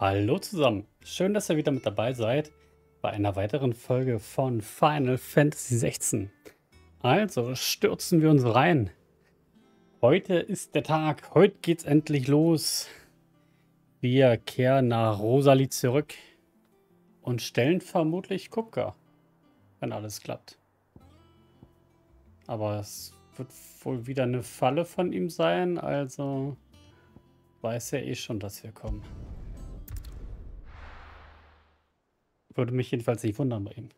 Hallo zusammen, schön, dass ihr wieder mit dabei seid bei einer weiteren Folge von Final Fantasy 16. Also stürzen wir uns rein. Heute ist der Tag, heute geht's endlich los. Wir kehren nach Rosalie zurück und stellen vermutlich Kupka, wenn alles klappt. Aber es wird wohl wieder eine Falle von ihm sein, also weiß er eh schon, dass wir kommen. Würde mich jedenfalls nicht wundern bei ihm.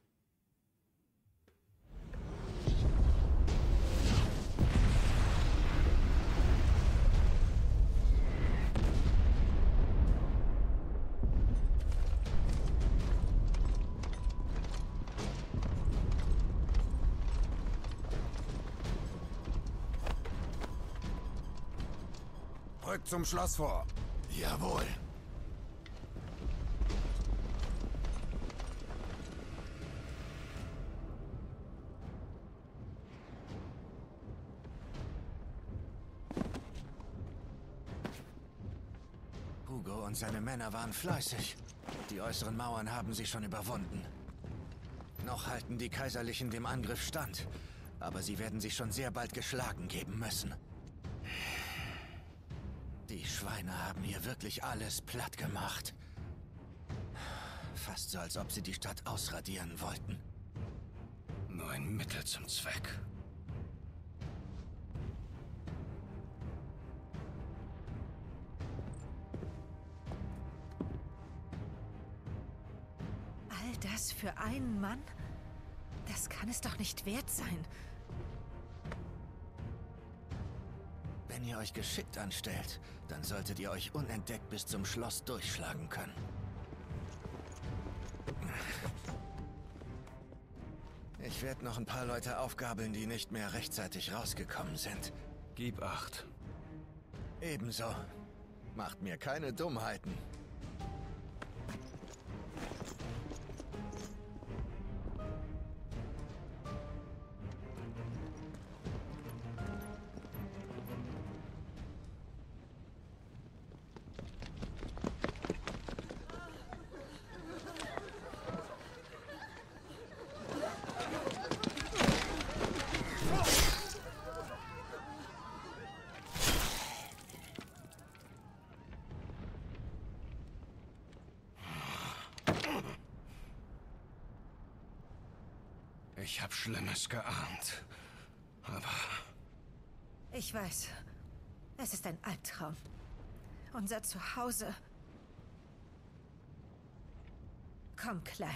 Rückt zum Schloss vor. Jawohl. Seine Männer waren fleißig. Die äußeren Mauern haben sich schon überwunden. Noch halten die Kaiserlichen dem Angriff stand. Aber sie werden sich schon sehr bald geschlagen geben müssen. Die Schweine haben hier wirklich alles platt gemacht. Fast so, als ob sie die Stadt ausradieren wollten. Nur ein Mittel zum Zweck. Das für einen Mann? Das kann es doch nicht wert sein. Wenn ihr euch geschickt anstellt, dann solltet ihr euch unentdeckt bis zum Schloss durchschlagen können. Ich werde noch ein paar Leute aufgabeln, die nicht mehr rechtzeitig rausgekommen sind. Gib acht. Ebenso. Macht mir keine Dummheiten. Unser Zuhause. Komm, Clive.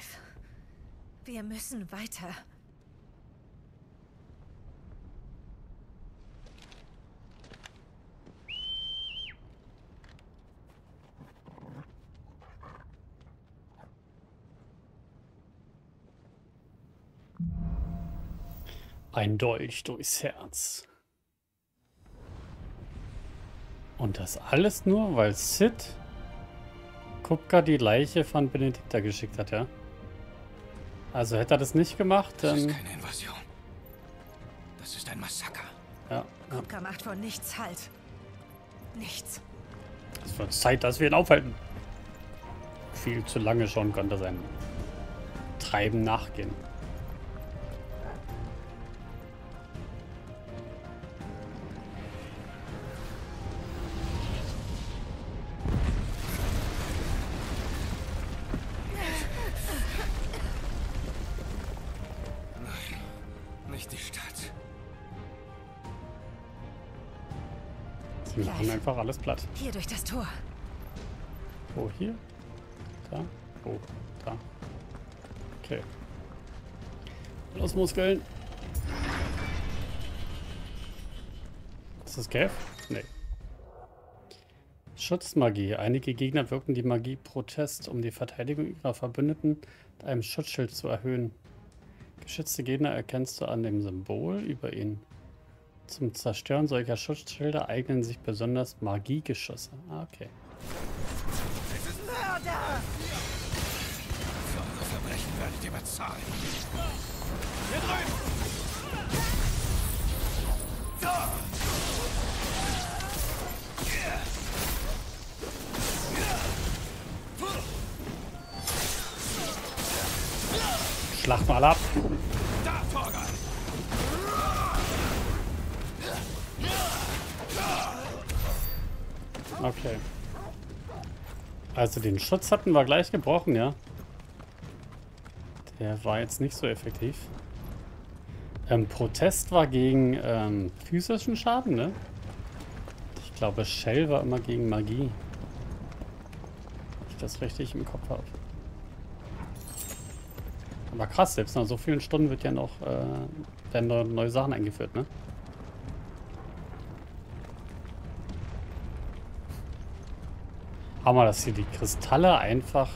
Wir müssen weiter. Ein Dolch durchs Herz. Und das alles nur, weil Sid Kupka die Leiche von Benedikta geschickt hat, ja? Also hätte er das nicht gemacht, das ist dann... keine Invasion. Das ist ein Massaker. Ja, ja. Kupka macht vor nichts Halt. Nichts. Es wird Zeit, dass wir ihn aufhalten. Viel zu lange schon konnte sein Treiben nachgehen. Einfach alles platt. Hier durch das Tor. Wo, hier? Da? Wo? Da. Okay. Los, Muskeln. Ist das Gav? Nee. Schutzmagie. Einige Gegner wirken die Magie Protest, um die Verteidigung ihrer Verbündeten mit einem Schutzschild zu erhöhen. Geschützte Gegner erkennst du an dem Symbol über ihnen. Zum Zerstören solcher Schutzschilder eignen sich besonders Magiegeschosse. Ah, okay. Es ist Mörder! Für eure Verbrechen werdet ihr bezahlen. Hier drüben! Da! Schlag mal ab. Okay. Also den Schutz hatten wir gleich gebrochen, ja. Der war jetzt nicht so effektiv. Ähm, Protest war gegen ähm, physischen Schaden, ne? Ich glaube, Shell war immer gegen Magie. Wenn ich das richtig im Kopf habe. Aber krass, selbst nach so vielen Stunden wird ja noch äh, werden neue, neue Sachen eingeführt, ne? Hammer, dass sie die Kristalle einfach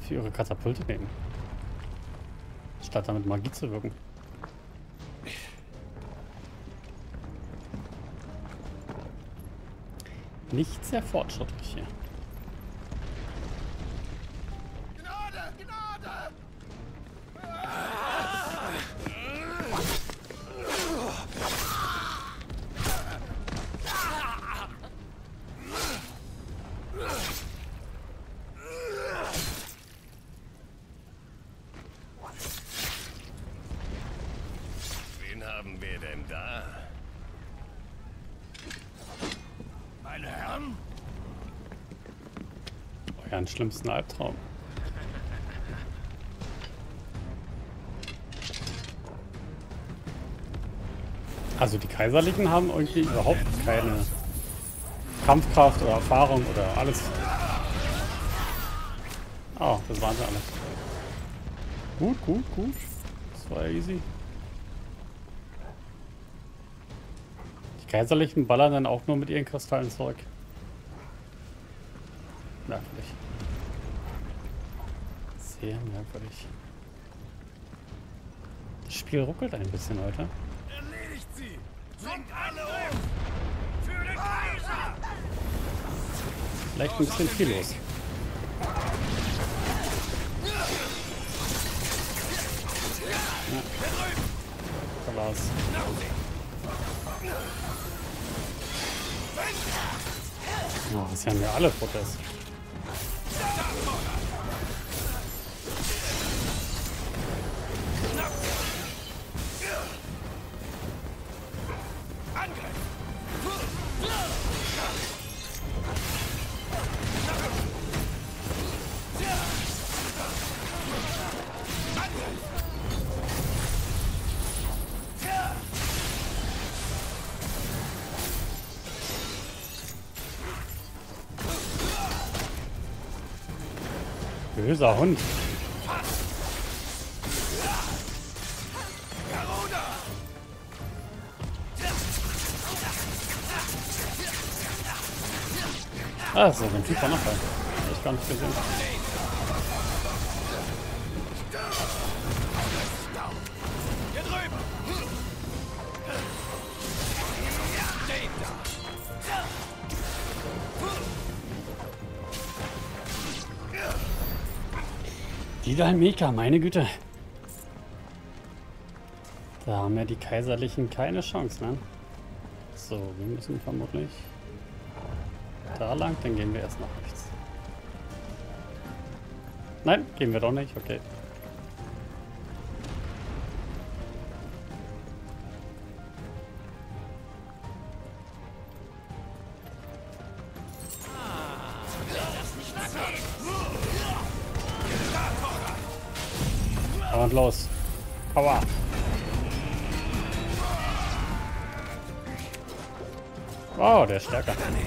für ihre Katapulte nehmen. Statt damit Magie zu wirken. Nicht sehr fortschrittlich hier. Gnade! Gnade! Wen haben wir denn da? Meine Herren? Euren schlimmsten Albtraum. Also die Kaiserlichen haben irgendwie überhaupt keine Kampfkraft oder Erfahrung oder alles. Oh, das waren sie alle. Gut, gut, gut. Das war ja easy. Die Kaiserlichen ballern dann auch nur mit ihren Kristallen zurück. Merkwürdig. Sehr merkwürdig. Das Spiel ruckelt ein bisschen heute. Erledigt sie! Singt alle um! Für den Kaiser! Vielleicht ein bisschen viel los. Ja. Da war's. Oh, das haben ja alle Protest. Böser Hund. Ah, so, ein Typ war noch. Hab ich gar nicht gesehen. Die Dalmeka, meine Güte. Da haben ja die Kaiserlichen keine Chance, ne? So, wir müssen vermutlich da lang, dann gehen wir erst nach rechts. Nein, gehen wir doch nicht, okay. Wow, der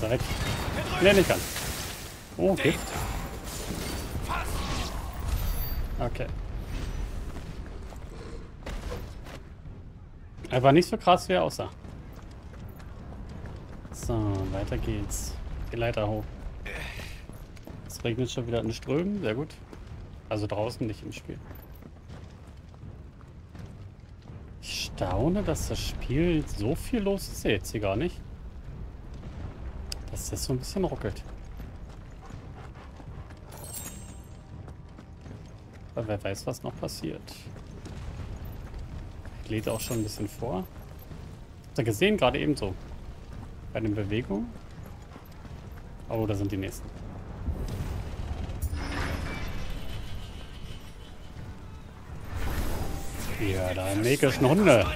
Scheiße. Ne, nicht ganz. Oh, Gift. Okay. Er war nicht so krass, wie er aussah. So, weiter geht's. Die Leiter hoch. Es regnet schon wieder in Strömen, sehr gut. Also draußen, nicht im Spiel. Ich staune, dass das Spiel so viel los ist. Jetzt hier gar nicht. Dass das so ein bisschen ruckelt. Aber wer weiß, was noch passiert. Lädt auch schon ein bisschen vor. Habt ihr gesehen, gerade eben so. Bei den Bewegungen. Oh, da sind die nächsten. Ja, da magischen Hunde.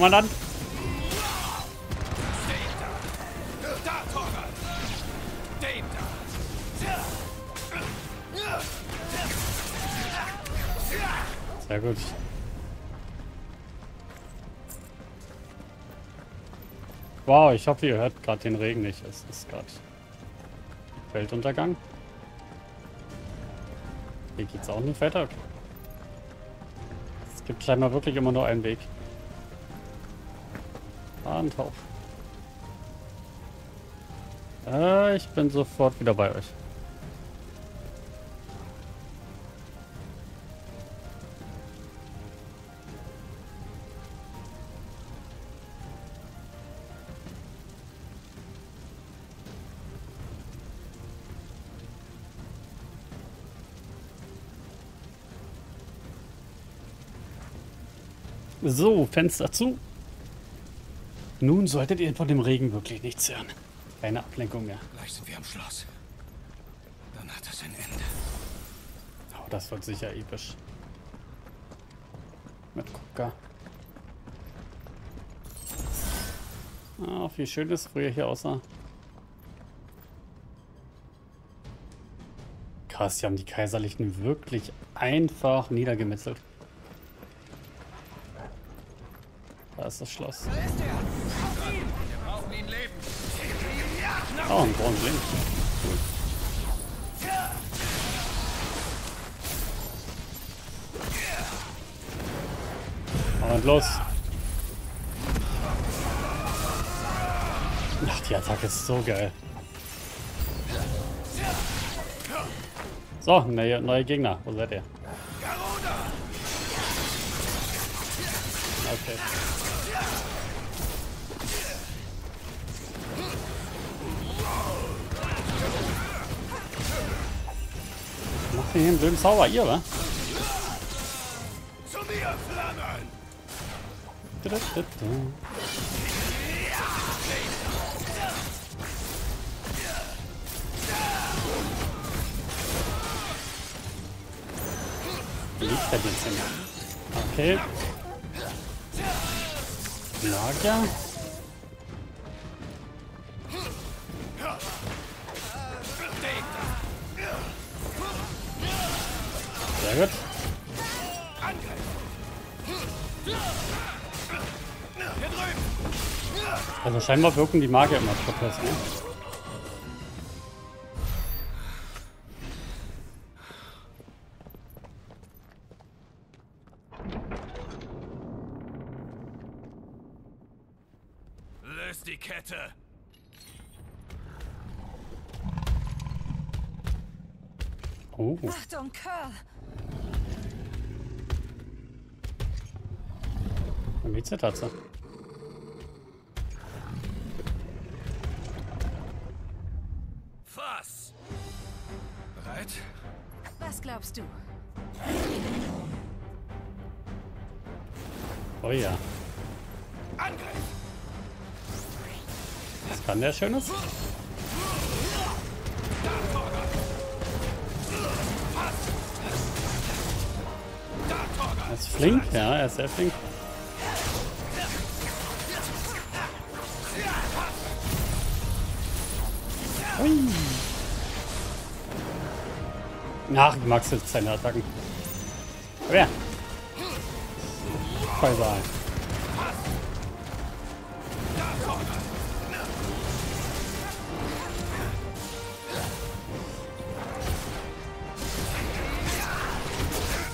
Kommandant. Sehr gut. Wow, ich hoffe, ihr hört gerade den Regen nicht. Es ist gerade Weltuntergang. Hier geht's auch nicht weiter. Es gibt scheinbar wirklich immer nur einen Weg. Handhauch. Äh, ich bin sofort wieder bei euch. So, Fenster zu. Nun solltet ihr von dem Regen wirklich nichts hören. Keine Ablenkung mehr. Gleich sind wir am Schloss. Dann hat es ein Ende. Oh, das wird sicher episch. Mit Gucker. Ah, wie schön es früher hier aussah. Krass, die haben die Kaiserlichen wirklich einfach niedergemetzelt. Da ist das Schloss. Oh, ein Bronze. Cool. Und los. Ach, die Attacke ist so geil. So, neue, neue Gegner. Wo seid ihr? Okay. Macht ihr hier einen blöden Zauber? Ihr, wa? Zu mir, Flammen! Da. Liegt der Blitz Okay. Lager. Also scheinbar wirken die Magier immer Protest, ne? Löst die Kette! Oh, Achtung, Curl! dann geht's ja tatsächlich. Kann der Schönes? Er ist flink, ja, er ist sehr flink. Hui. Ach, ich mag seine Attacken. Aber ja. Kaiser.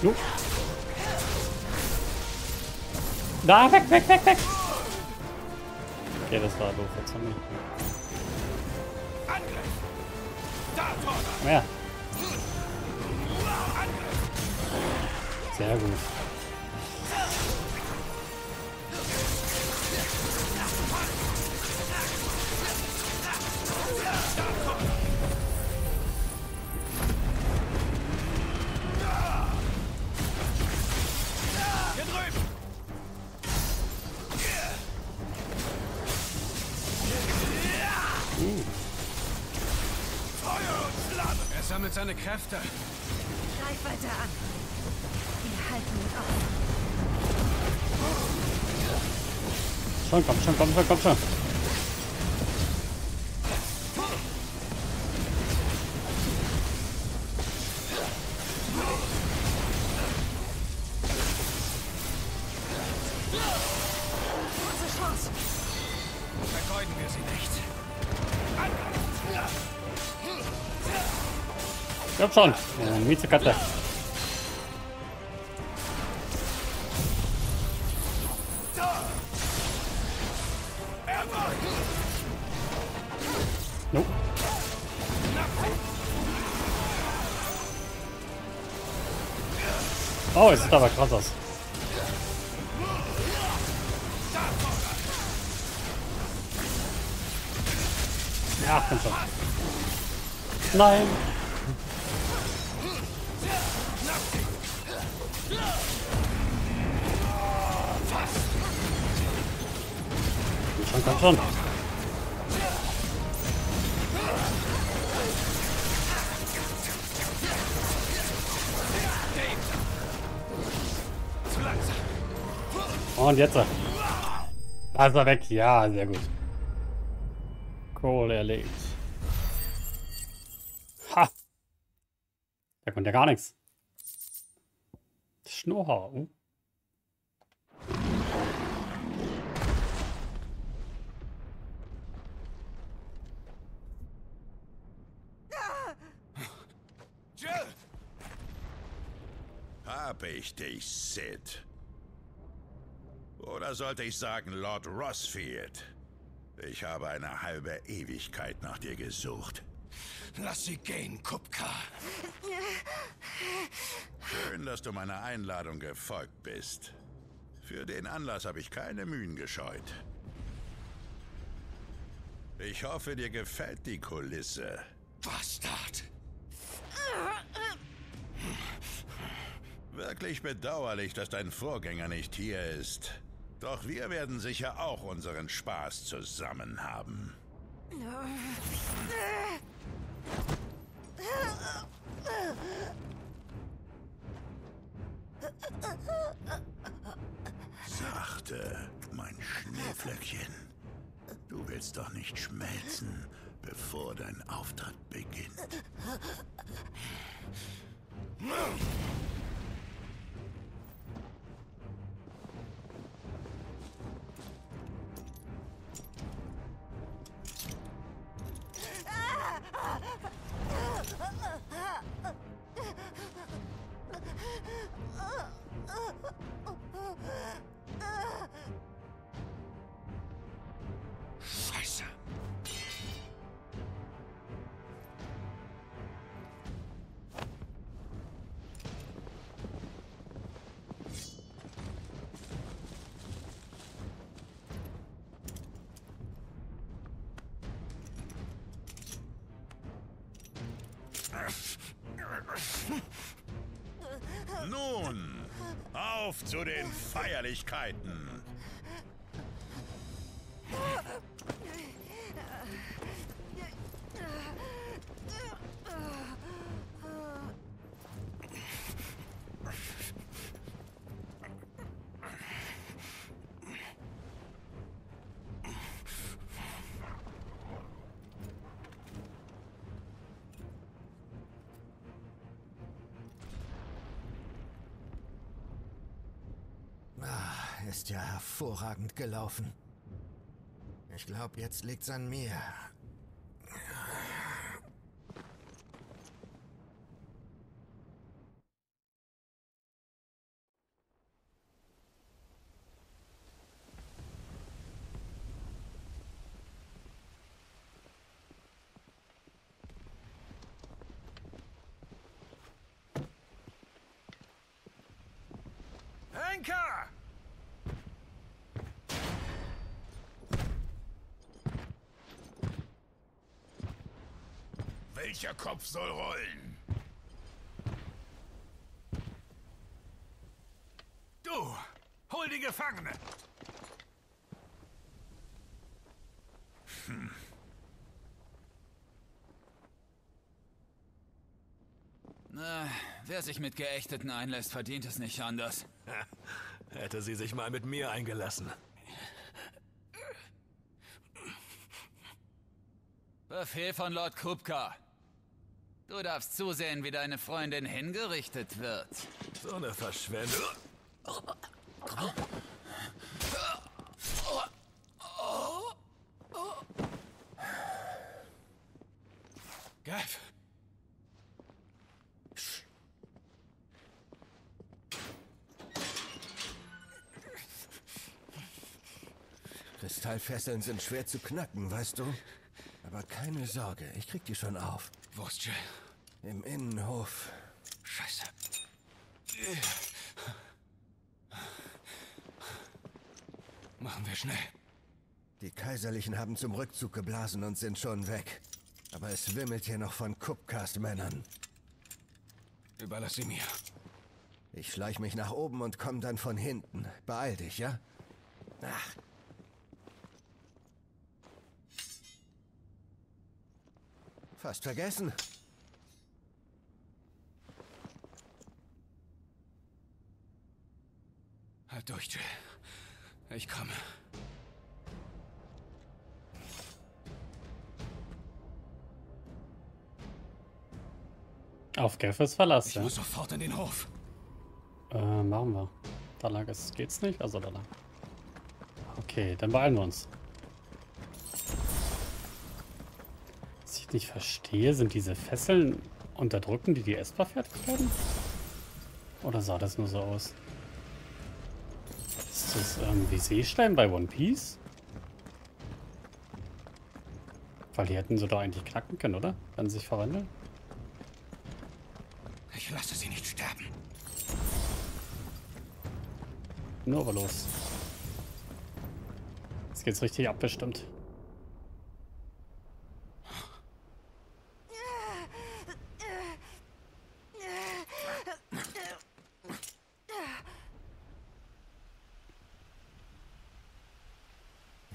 Jo. Da, weg, weg, weg, weg. Okay, das war doof. Jetzt haben wir. Angriff! Da, Torda! Ja. Sehr gut. Kräfte. Greif weiter an. Wir halten ihn auf. Schon, komm schon, komm schon, komm schon. Komm schon. Ja, Miezekatze. No. Oh, es sieht aber krass aus. Ja, komm schon. Nein. Und jetzt. Da ist er weg. Ja, sehr gut. Kohl erledigt. Ha! Da kommt ja gar nichts. Schnurrhaar. Uh. Hab ich dich, Sid. Oder sollte ich sagen, Lord Rossfield? Ich habe eine halbe Ewigkeit nach dir gesucht. Lass sie gehen, Kupka. Schön, dass du meiner Einladung gefolgt bist. Für den Anlass habe ich keine Mühen gescheut. Ich hoffe, dir gefällt die Kulisse. Bastard. Wirklich bedauerlich, dass dein Vorgänger nicht hier ist. Doch wir werden sicher auch unseren Spaß zusammen haben. Sachte, mein Schneeflöckchen. Du willst doch nicht schmelzen, bevor dein Auftritt beginnt. Auf zu den Feierlichkeiten. Ist ja hervorragend gelaufen. Ich glaube, jetzt liegt's an mir. Welcher Kopf soll rollen? Du, hol die Gefangene! Na, wer sich mit Geächteten einlässt, verdient es nicht anders. Hätte sie sich mal mit mir eingelassen. Befehl von Lord Kupka. Du darfst zusehen, wie deine Freundin hingerichtet wird. So eine Verschwendung. Gav, Kristallfesseln sind schwer zu knacken, weißt du? Aber keine Sorge, ich krieg die schon auf. Wo ist Jill? Im Innenhof. Scheiße. Machen wir schnell. Die Kaiserlichen haben zum Rückzug geblasen und sind schon weg. Aber es wimmelt hier noch von Kupcast-Männern. Überlass sie mir. Ich schleich mich nach oben und komm dann von hinten. Beeil dich, ja? Ach. Fast vergessen. Halt durch, Jill. Ich komme. Auf Gaffes Verlass, Ich muss sofort in den Hof. Äh, machen wir. Da lang ist, geht's nicht? Also da lang. Okay, dann beeilen wir uns. Ich nicht verstehe, sind diese Fesseln unterdrücken, die die Esper fertig werden? Oder sah das nur so aus? Ist das ähm, wie Seestein bei One Piece? Weil die hätten sie doch eigentlich knacken können, oder? Wenn sie sich verwandeln. Ich lasse sie nicht sterben. Nur aber los. Jetzt geht's richtig ab, bestimmt.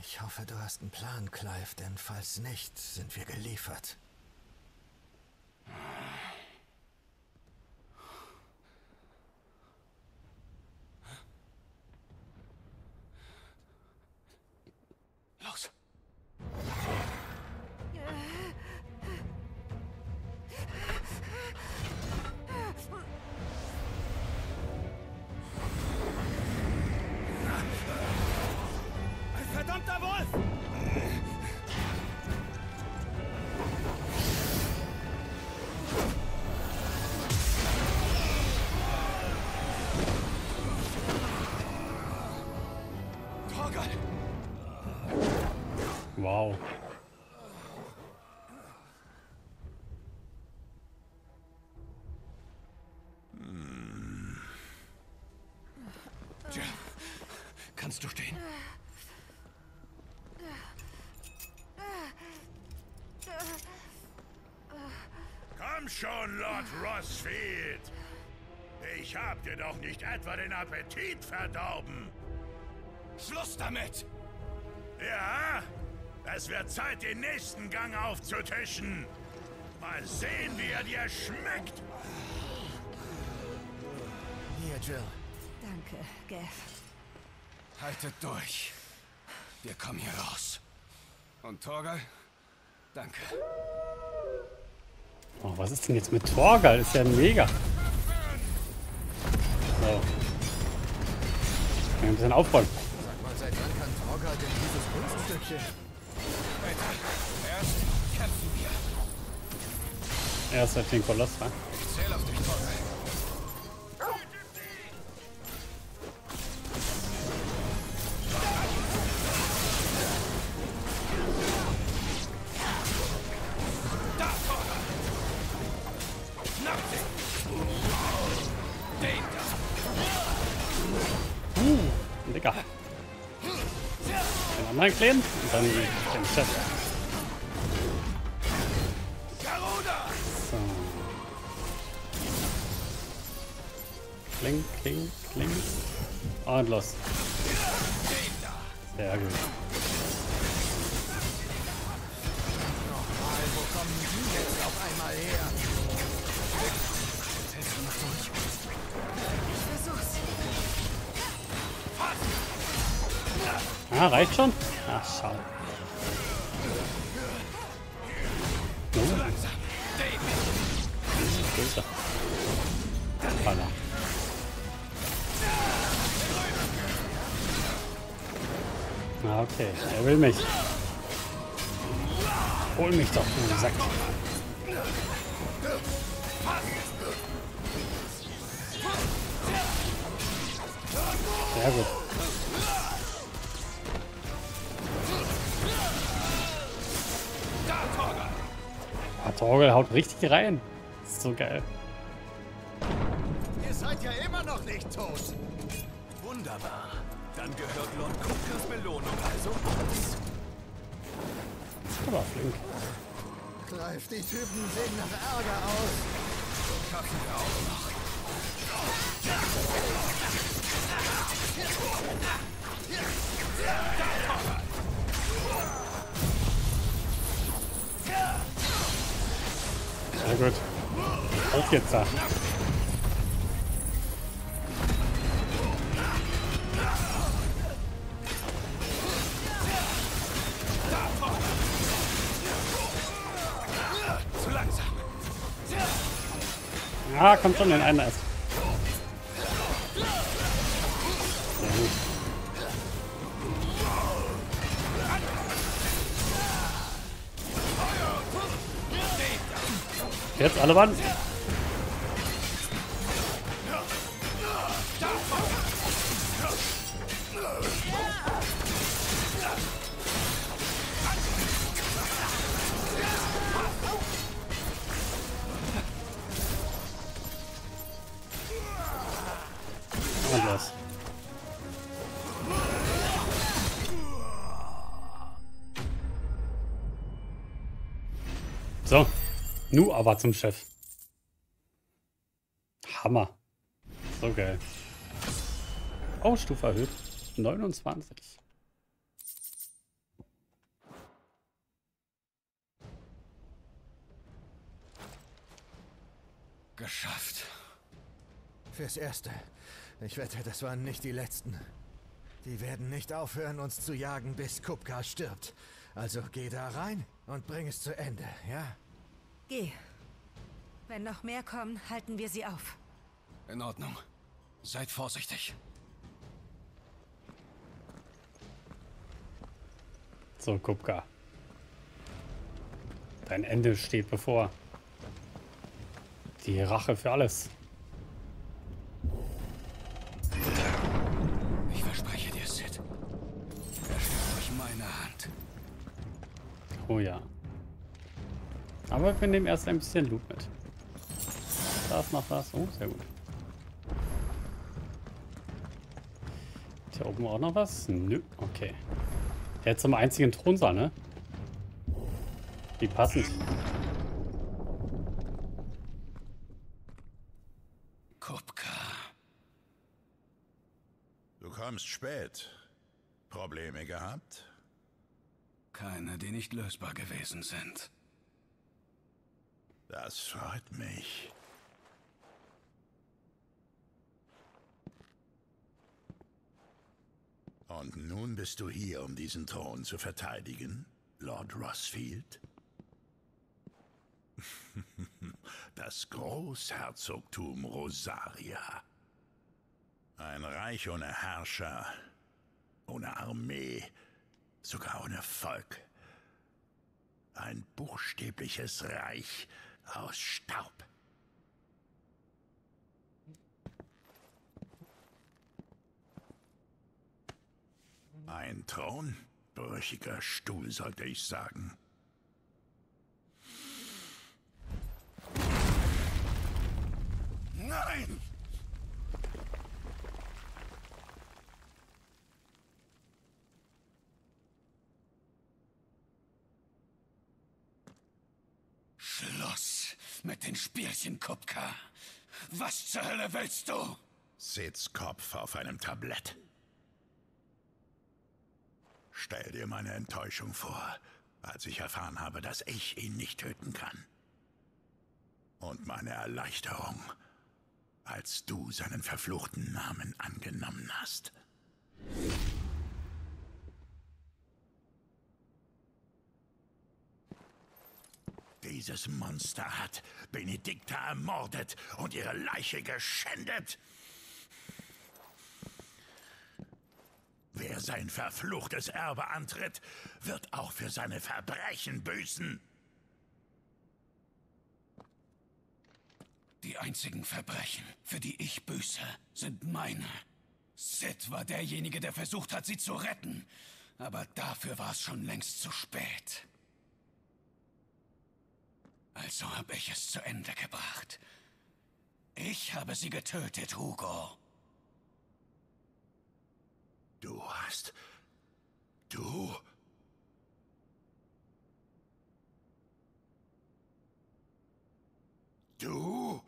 Ich hoffe, du hast einen Plan, Clive, denn falls nicht, sind wir geliefert. Komm schon, Lord Rossfield. Ich hab dir doch nicht etwa den Appetit verdorben. Schluss damit! Ja? Es wird Zeit, den nächsten Gang aufzutischen. Mal sehen, wie er dir schmeckt. Hier, Jill. Danke, Gav. Haltet durch. Wir kommen hier raus. Und Torgal? Danke. Oh, was ist denn jetzt mit Torgal? Ist ja mega. So. Ein bisschen aufräumen. Sag mal, seit wann kann Trogger denn dieses Kunststückchen? Erst kämpfen wir. Erst auf den Koloss, wa? Ich zähle auf dich, Torge. Klären und dann den Chef. So. Kling, kling, kling. Und los. Ah, reicht schon? Ach, schade. Oh. Ah, okay. Er will mich. Hol mich doch, du Sack. Sehr gut. Torgel haut richtig rein. Das ist so geil. Ihr seid ja immer noch nicht tot. Wunderbar. Dann gehört Lord Kupkers Belohnung also uns. Aber flink. Greif, die Typen sehen nach Ärger aus. Schaffen wir auch noch. Sehr gut. Auf jetzt da. Ah, kommt schon in einer erst. Jetzt alle Mann. Und los. Nu aber zum Chef. Hammer. So geil. Oh, Stufe erhöht. 29. Geschafft. Fürs Erste. Ich wette, das waren nicht die Letzten. Die werden nicht aufhören, uns zu jagen, bis Kupka stirbt. Also geh da rein und bring es zu Ende, ja? Geh. Wenn noch mehr kommen, halten wir sie auf. In Ordnung. Seid vorsichtig. So, Kupka. Dein Ende steht bevor. Die Rache für alles. Ich verspreche dir, Sid. Er stirbt durch meine Hand. Oh ja. Aber wir nehmen erst ein bisschen Loot mit. Da ist noch was. Oh, sehr gut. Ist hier oben auch noch was? Nö, okay. Jetzt zum einzigen Thronsaal, ne? Wie passend. Kupka. Du kommst spät. Probleme gehabt? Keine, die nicht lösbar gewesen sind. Das freut mich. Und nun bist du hier, um diesen Thron zu verteidigen, Lord Rossfield? Das Großherzogtum Rosaria. Ein Reich ohne Herrscher, ohne Armee, sogar ohne Volk. Ein buchstäbliches Reich aus Staub. Ein Thron? Brüchiger Stuhl, sollte ich sagen. Nein! Schluss mit den Spielchen, Kupka. Was zur Hölle willst du? Sids Kopf auf einem Tablett. Stell dir meine Enttäuschung vor, als ich erfahren habe, dass ich ihn nicht töten kann. Und meine Erleichterung, als du seinen verfluchten Namen angenommen hast. Dieses Monster hat Benedikta ermordet und ihre Leiche geschändet. Wer sein verfluchtes Erbe antritt, wird auch für seine Verbrechen büßen. Die einzigen Verbrechen, für die ich büße, sind meine. Sid war derjenige, der versucht hat, sie zu retten. Aber dafür war es schon längst zu spät. Also habe ich es zu Ende gebracht. Ich habe sie getötet, Hugo. Du hast... Du... Du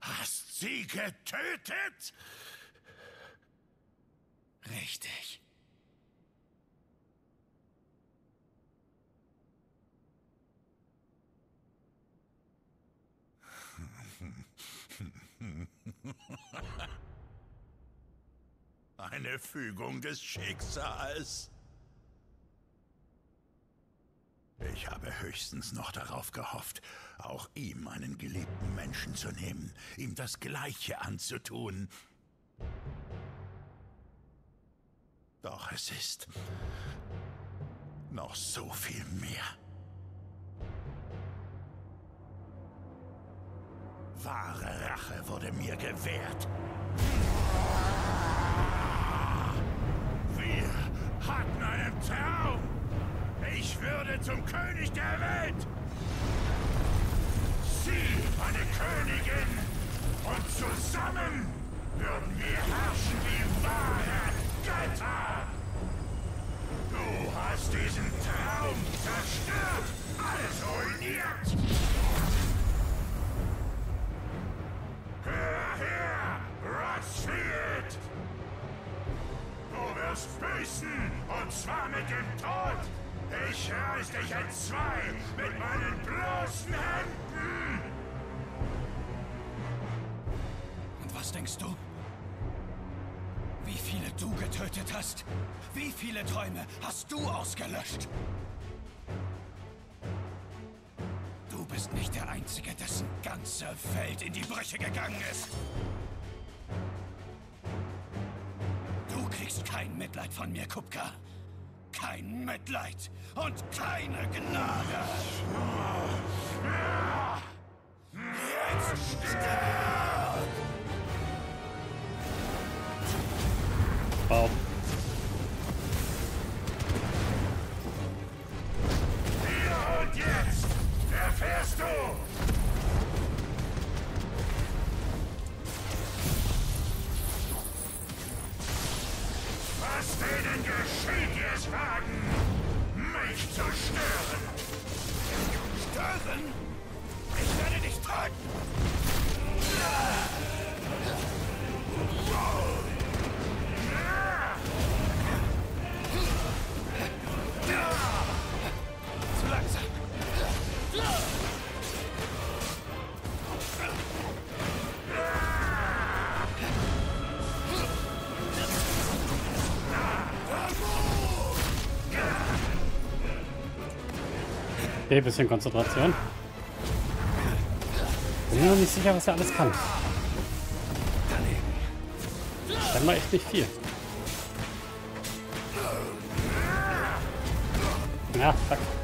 hast sie getötet? Richtig. Eine Fügung des Schicksals. Ich habe höchstens noch darauf gehofft, auch ihm einen geliebten Menschen zu nehmen, ihm das Gleiche anzutun. Doch es ist noch so viel mehr. Wahre Rache wurde mir gewährt. Wir hatten einen Traum. Ich würde zum König der Welt. Sie eine Königin. Und zusammen würden wir herrschen wie wahre Götter. Du hast diesen Traum zerstört, alles ruiniert. Wirst büßen, und zwar mit dem Tod. Ich reiß dich in zwei mit meinen bloßen Händen. Und was denkst du? Wie viele du getötet hast? Wie viele Träume hast du ausgelöscht? Du bist nicht der Einzige, dessen ganze Welt in die Brüche gegangen ist. Kriegst kein Mitleid von mir, Kupka. Kein Mitleid und keine Gnade. Jetzt stirb! Wow. Was denen geschieht, es wagen, mich zu stören. Stören? Ich werde dich töten! Okay, bisschen Konzentration. Bin mir noch nicht sicher, was er alles kann. Daneben. Scheinbar echt nicht viel. Ja, fuck.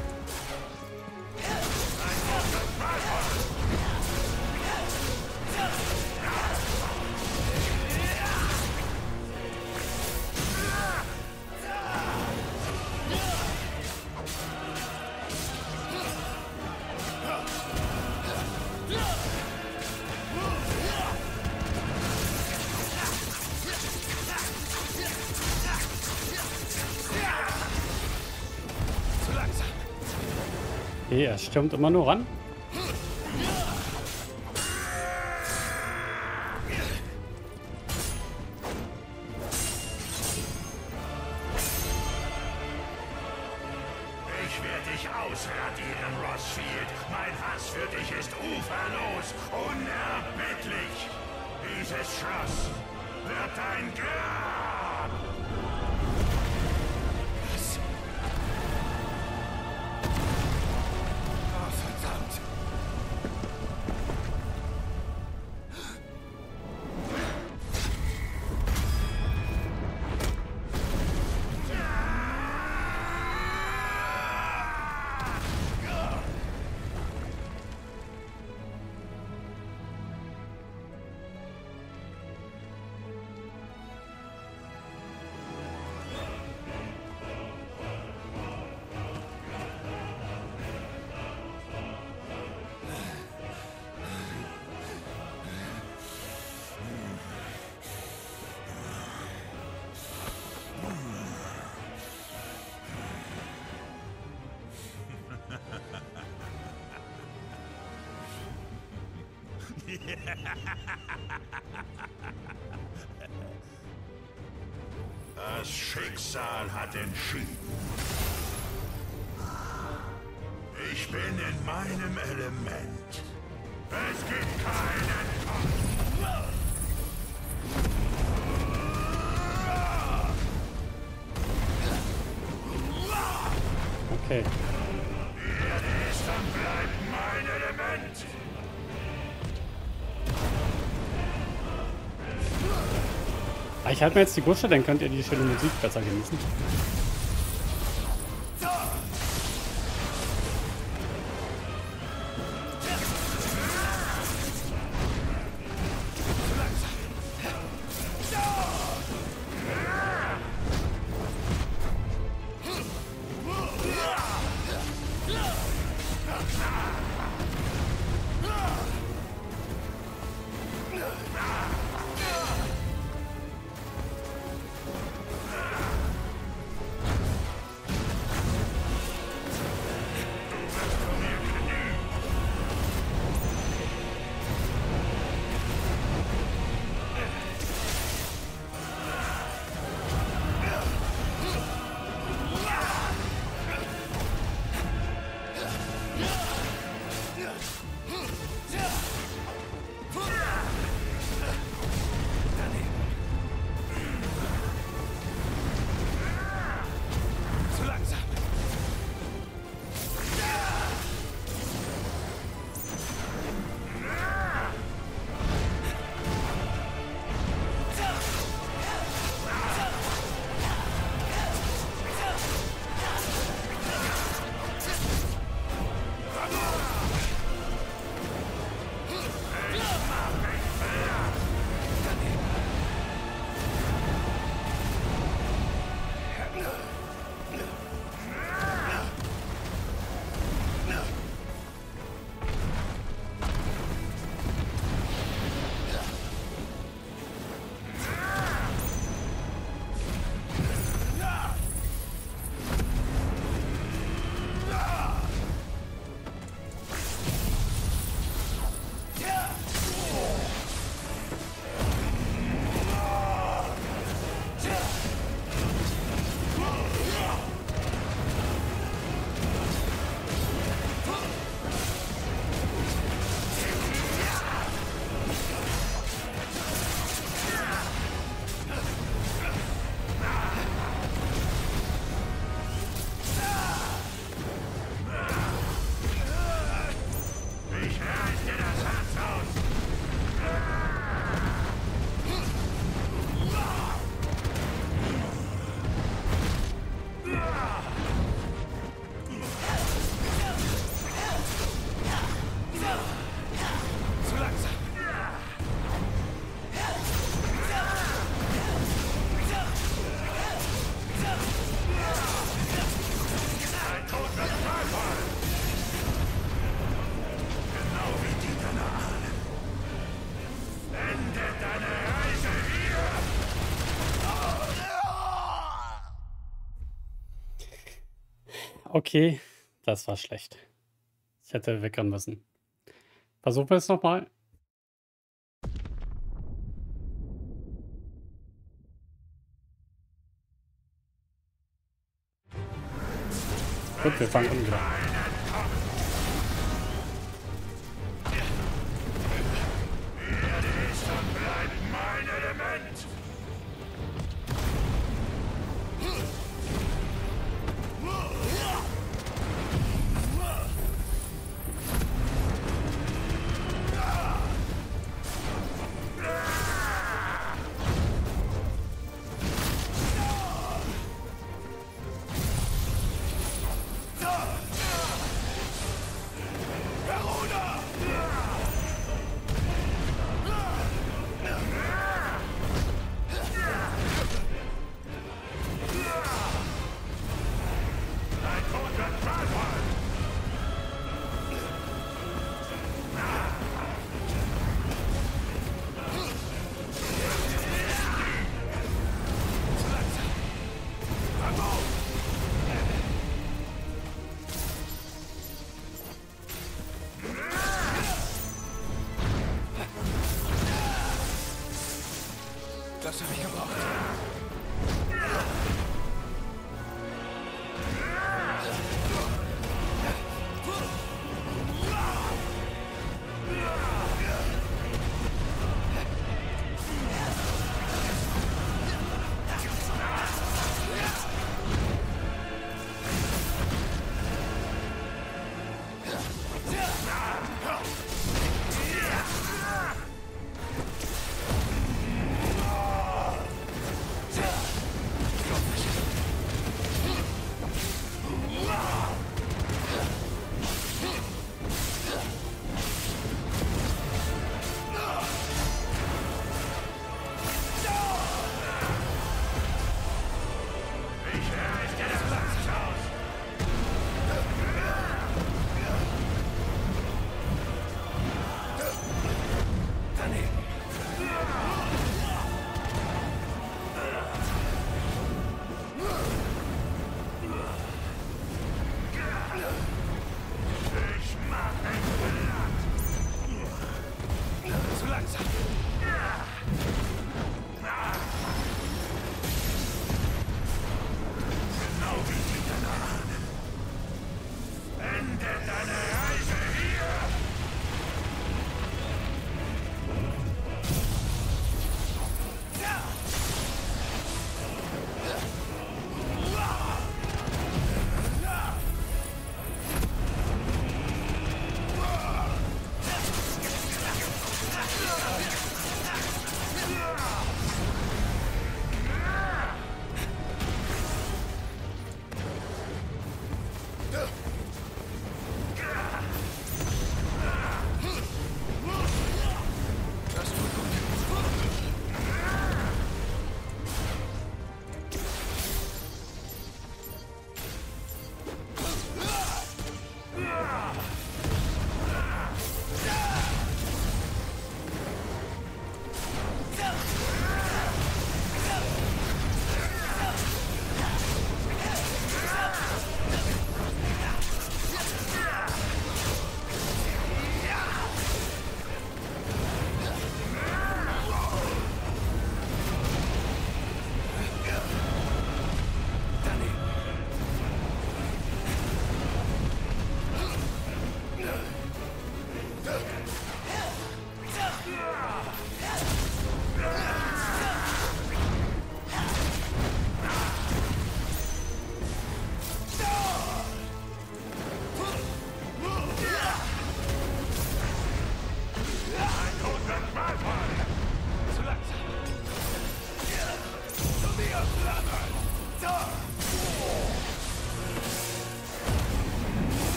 Stürmt immer nur ran. Ich werde dich ausradieren, Rossfield. Mein Hass für dich ist uferlos, unerbittlich. Dieses Schloss wird dein Grab. Das Schicksal hat entschieden. Ich bin in meinem Ich halte mir jetzt die Gusche, dann könnt ihr die schöne Musik besser genießen. Okay, das war schlecht. Ich hätte wegrennen müssen. Versuchen wir es nochmal. Gut, wir fangen an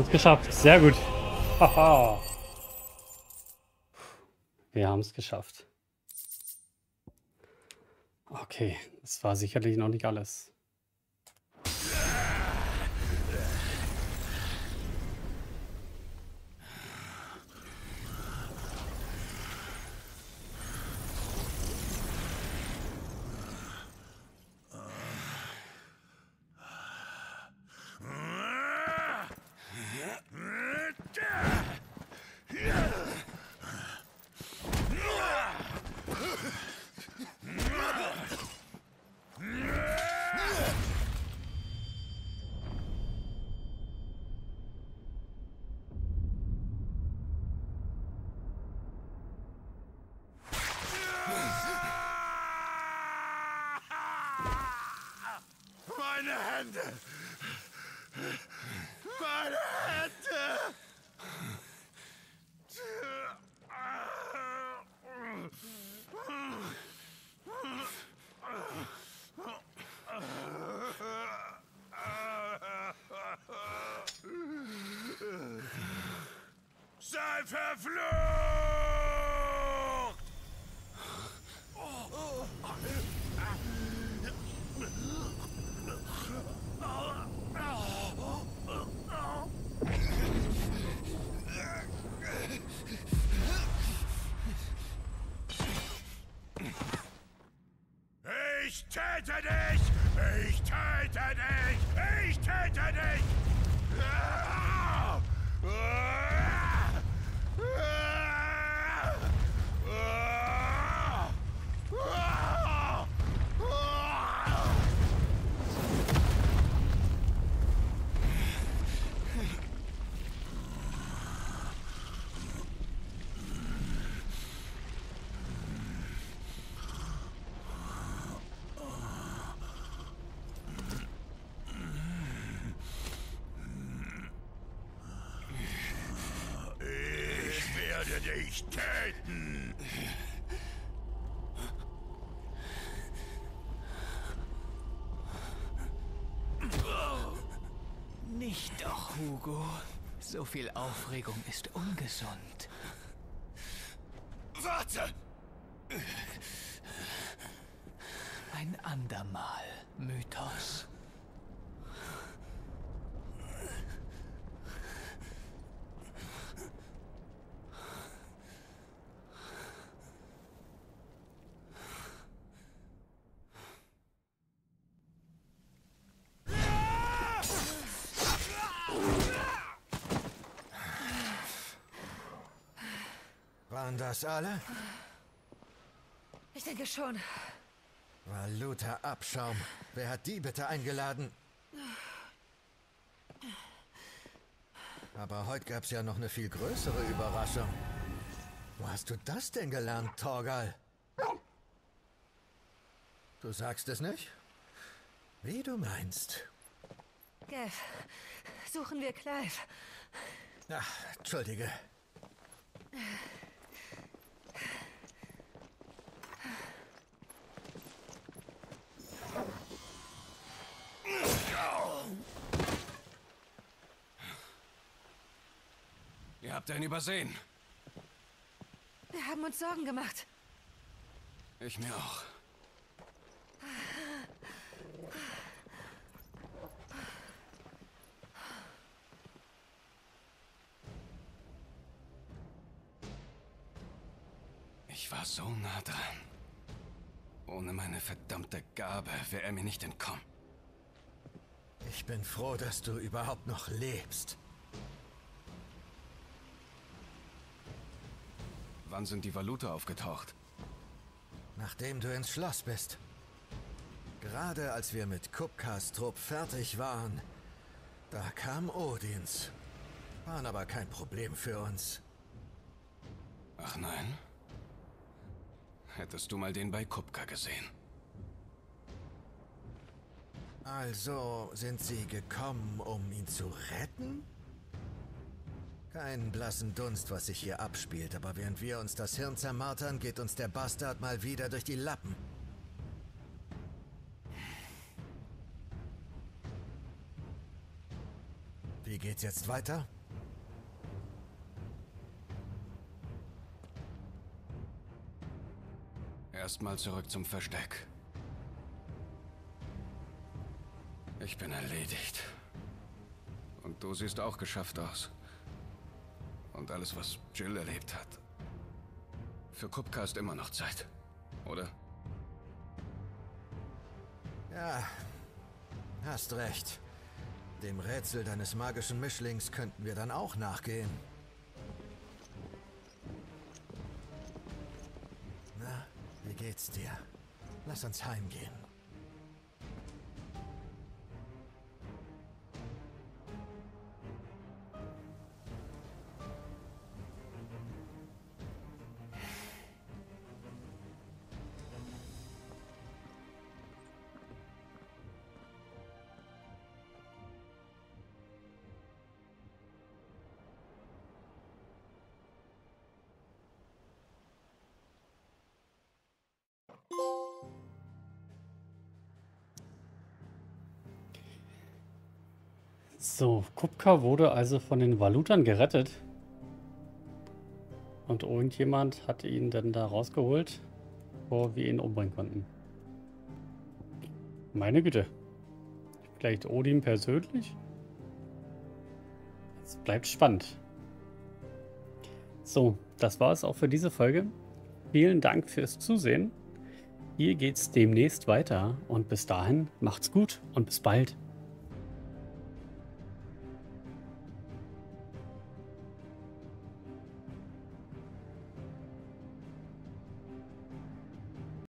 Haben es geschafft. Sehr gut. Wir haben es geschafft. Okay, das war sicherlich noch nicht alles. Verflucht! Ich töte dich! Ich töte dich! Ich töte dich! Ah! Ah! Ah! Ah! Ah! Ah! Ich werde dich töten! Nicht doch, Hugo. So viel Aufregung ist ungesund. Warte! Ein andermal, Mythos. Waren das alle? Ich denke schon. Luther Abschaum. Wer hat die bitte eingeladen? Aber heute gab's ja noch eine viel größere Überraschung. Wo hast du das denn gelernt, Torgal? Du sagst es nicht? Wie du meinst. Gav, suchen wir Clive. Ach, entschuldige. Ihr habt einen übersehen. Wir haben uns Sorgen gemacht. Ich mir auch. Ich war so nah dran. Ohne meine verdammte Gabe wäre er mir nicht entkommen. Ich bin froh, dass du überhaupt noch lebst. Wann sind die Valuta aufgetaucht? Nachdem du ins Schloss bist. Gerade als wir mit Kupkas Trupp fertig waren, da kam Odins. Waren aber kein Problem für uns. Ach nein? Hättest du mal den bei Kupka gesehen? Also sind sie gekommen, um ihn zu retten? Keinen blassen Dunst, was sich hier abspielt, aber während wir uns das Hirn zermartern, geht uns der Bastard mal wieder durch die Lappen. Wie geht's jetzt weiter? Erstmal zurück zum Versteck. Ich bin erledigt. Und du siehst auch geschafft aus. Und alles, was Jill erlebt hat. Für Kupka ist immer noch Zeit. Oder? Ja, hast recht. Dem Rätsel deines magischen Mischlings könnten wir dann auch nachgehen. Na, wie geht's dir? Lass uns heimgehen. So, Kupka wurde also von den Valutern gerettet. Und irgendjemand hat ihn dann da rausgeholt, bevor wir ihn umbringen konnten. Meine Güte. Vielleicht Odin persönlich? Es bleibt spannend. So, das war es auch für diese Folge. Vielen Dank fürs Zusehen. Hier geht's demnächst weiter und bis dahin macht's gut und bis bald.